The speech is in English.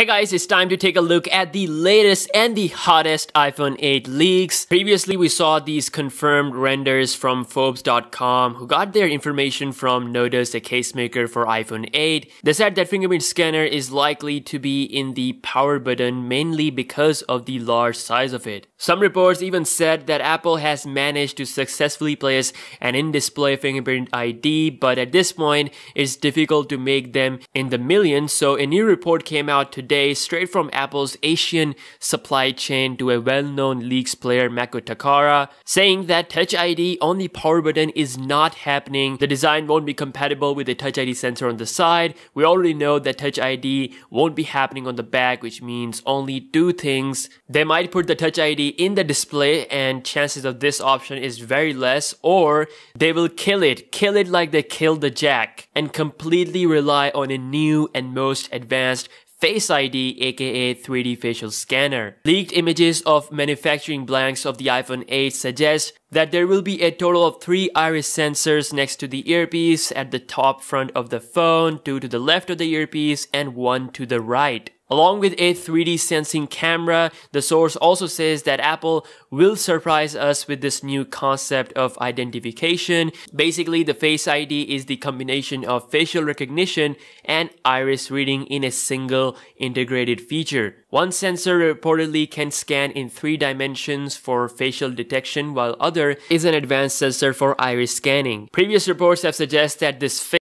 Hey guys, it's time to take a look at the latest and the hottest iPhone 8 leaks. Previously, we saw these confirmed renders from Forbes.com who got their information from Nodus, a case maker for iPhone 8. They said that fingerprint scanner is likely to be in the power button mainly because of the large size of it. Some reports even said that Apple has managed to successfully place an in-display fingerprint ID, but at this point, it's difficult to make them in the millions, so a new report came out today straight from Apple's Asian supply chain to a well-known leaks player Macotakara, saying that Touch ID on the power button is not happening. The design won't be compatible with the Touch ID sensor on the side. We already know that Touch ID won't be happening on the back, which means only two things. They might put the Touch ID in the display and chances of this option is very less, or they will kill it, kill it like they killed the Jack, and completely rely on a new and most advanced Face ID aka 3D facial scanner. Leaked images of manufacturing blanks of the iPhone 8 suggest that there will be a total of three iris sensors next to the earpiece at the top front of the phone, two to the left of the earpiece, and one to the right. Along with a 3D sensing camera, the source also says that Apple will surprise us with this new concept of identification. Basically, the Face ID is the combination of facial recognition and iris reading in a single integrated feature. One sensor reportedly can scan in three dimensions for facial detection, while other is an advanced sensor for iris scanning. Previous reports have suggested that this